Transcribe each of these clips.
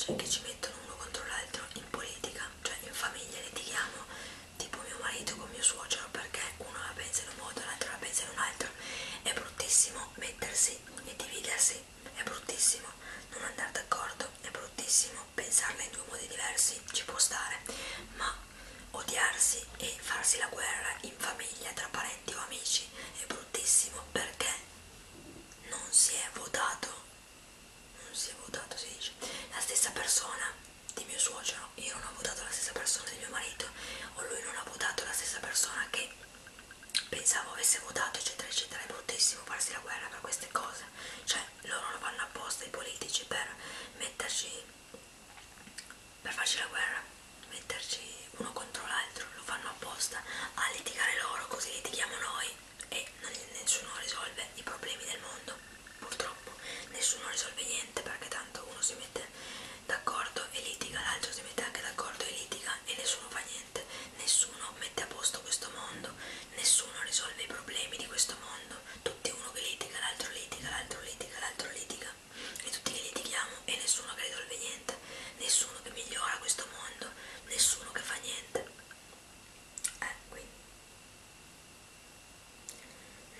strascichi che ci mettono uno contro l'altro in politica, cioè in famiglia litighiamo tipo mio marito con mio suocero perché uno la pensa in un modo, e l'altro la pensa in un altro. È bruttissimo mettersi e dividersi, è bruttissimo non andare d'accordo, è bruttissimo pensarla in due modi diversi, ci può stare, ma odiarsi e farsi la guerra in famiglia tra parenti o amici è bruttissimo perché non si è votato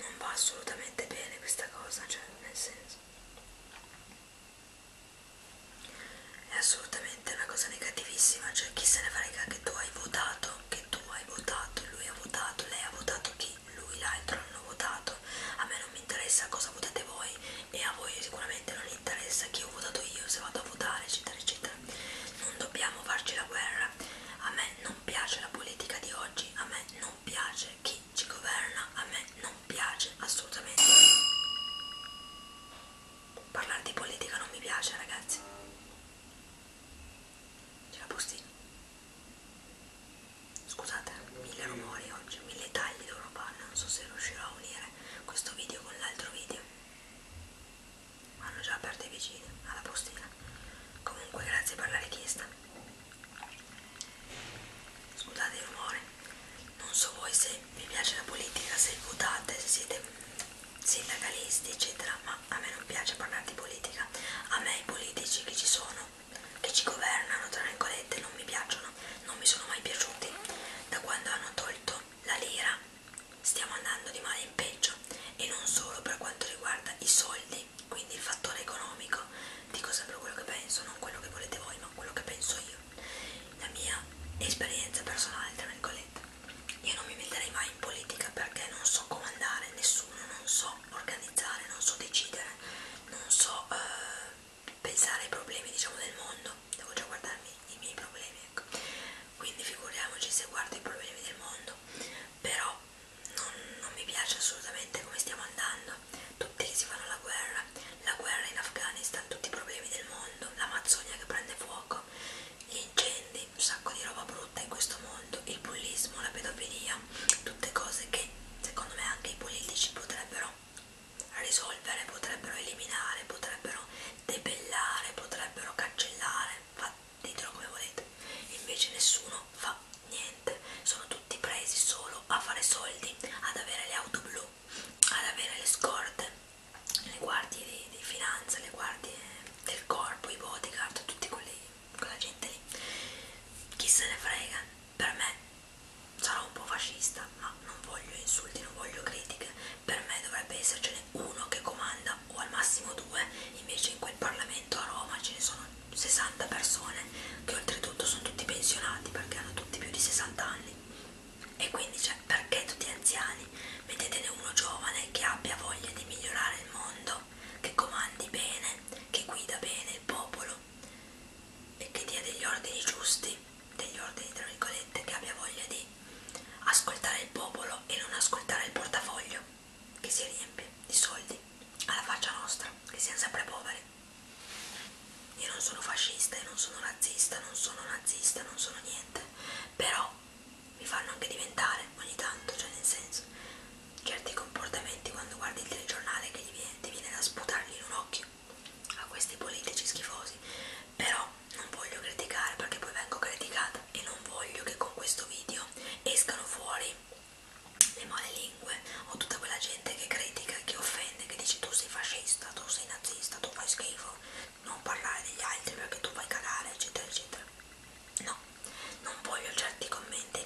non va assolutamente bene questa cosa, cioè nel senso. È assolutamente una cosa negativissima, cioè chi se ne frega che tu hai votato, che tu hai votato. siete sindacalisti eccetera ma a me non piace parlare di politica. A me i politici che ci sono che ci governano tra virgolette non mi piacciono non mi sono mai piaciuti. Da quando hanno tolto la lira stiamo andando di male in peggio. E non solo per quanto riguarda i soldi abbia voglia di fuori le male lingue o tutta quella gente che critica, che offende, che dice tu sei fascista, tu sei nazista, tu fai schifo, non parlare degli altri perché tu fai cagare, eccetera, eccetera. No, non voglio certi commenti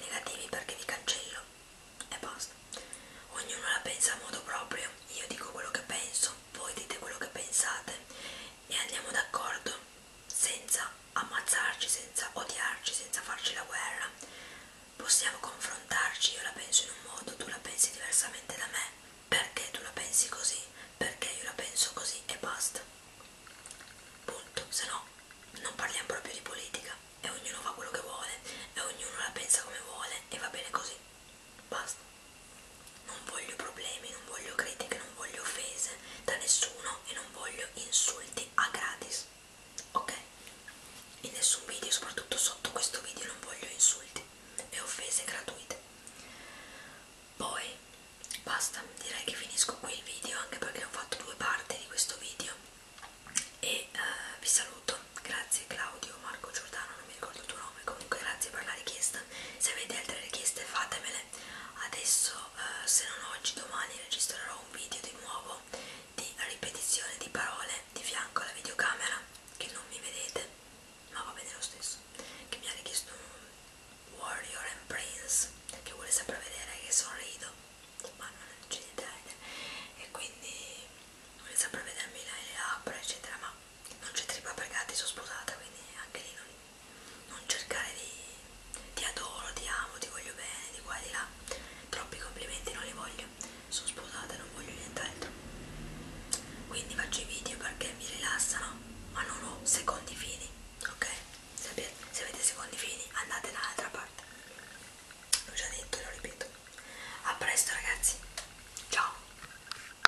possiamo confrontarci, io la penso in un modo, tu la pensi diversamente da me, perché tu la pensi così, perché io la penso così e basta. Punto, se no non parliamo proprio di politica e ognuno fa quello che vuole e ognuno la pensa come vuole e va bene così. Basta. Non voglio problemi, non voglio critiche, non voglio offese da nessuno e non voglio insulti a gratis. Ok? In nessun video, soprattutto sotto questo video, non voglio insulti e offese gratuite. Poi basta, direi che finisco qui il video anche perché ho fatto due parti di questo video e eh, vi saluto. quindi faccio i video perché mi rilassano, ma non ho secondi fini.